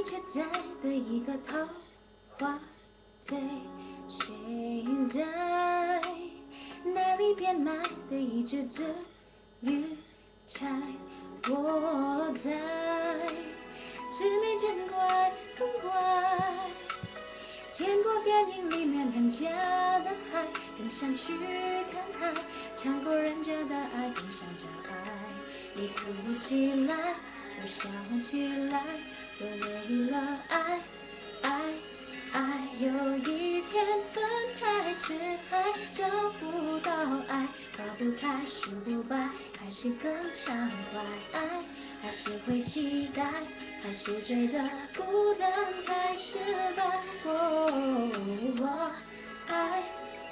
一直在的一个桃花醉，谁在哪里变卖的一只紫玉钗？我在这里见怪更怪，见过电影里面人家的海，更想去看海，尝过人家的爱，更想找爱。你哭起来，我笑起来，都为了爱，爱，爱。有一天分开，吃海找不到爱，花不开，树不白，还是更畅快。爱，还是会期待，还是觉得孤单太失败。我爱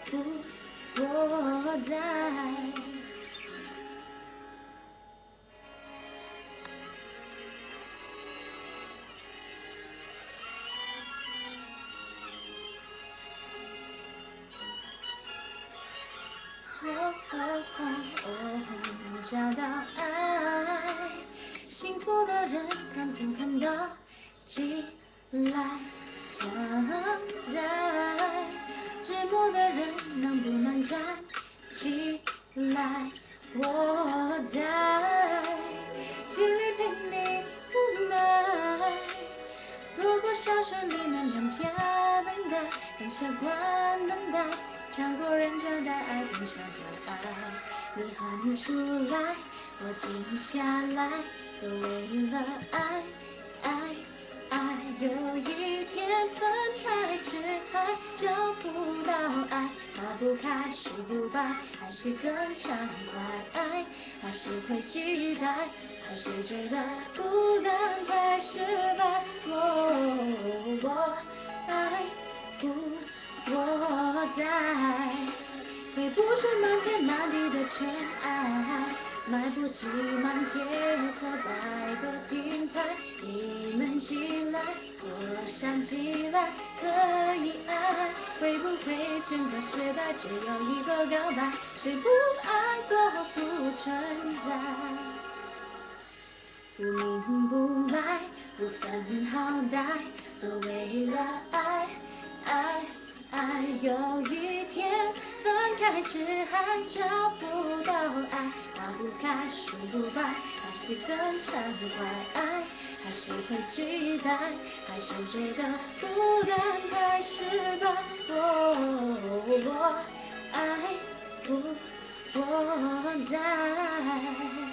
不我在。哦哦哦，找到爱，幸福的人看不看得起来？站在，寂寞的人能不能站起来？我在这里陪你无奈。如果小说里面人家等待，更习惯等待。尝过人家的爱，更想找爱。你喊出来，我静下来，都为了爱，爱，爱。有一天分开，吃海找不到爱，花不开，树不白，还是更畅快。爱，还是会期待，还是觉得孤单太失。在回不去漫天漫地的尘埃，买不起满街可待的品牌。你们起来，我想起来可以爱。会不会整个时代只有一个表白？谁不爱过不存在？有一天分开，吃海找不到爱，花不开，树不白，还是更畅快。爱还是会期待，还是觉得孤单太失败。我爱不我在。